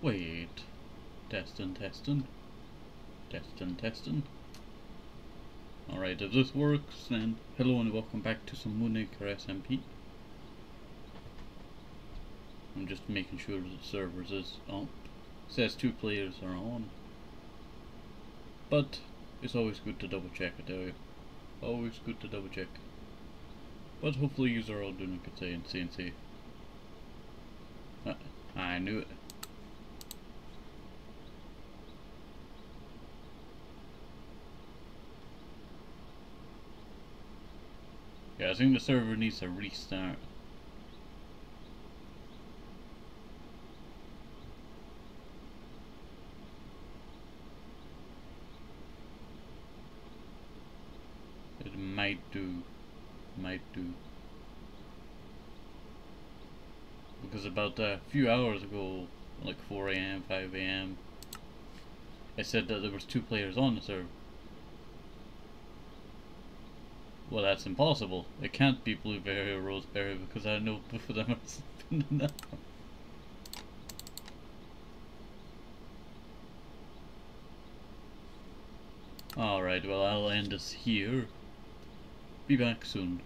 Wait. Testing, testing. Testing, testing. Alright, if this works, then hello and welcome back to some Moonacre SMP. I'm just making sure the servers is on. says two players are on. But it's always good to double check, I tell you. Always good to double check. But hopefully you are all doing a good day in CNC. Uh, I knew it. Yeah, I think the server needs a restart. It might do. Might do. Because about a few hours ago, like 4 a.m., 5 a.m., I said that there was two players on the server. Well, that's impossible. It can't be Blueberry or Roseberry because I know both of them are in that one. Alright, well I'll end this here. Be back soon.